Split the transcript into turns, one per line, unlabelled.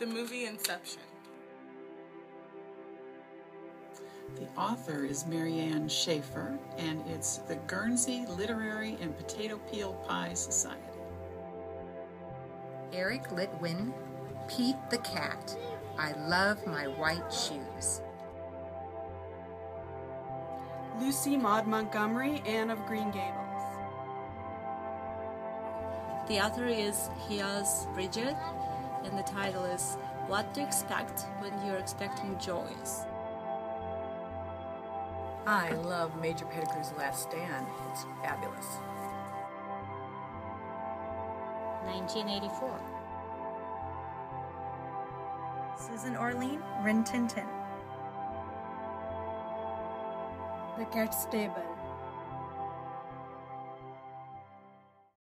The movie Inception.
The author is Mary Ann Shaffer, and it's the Guernsey Literary and Potato Peel Pie Society.
Eric Litwin, Pete the Cat. I love my white shoes.
Lucy Maud Montgomery, Anne of Green Gables.
The author is Hiaz Bridget, and the title is What to Expect When You're Expecting Joys.
I love Major Pettigrew's Last Stand. It's fabulous.
1984.
Susan Orlean, Rin Tin Tin.
The Cat's Table.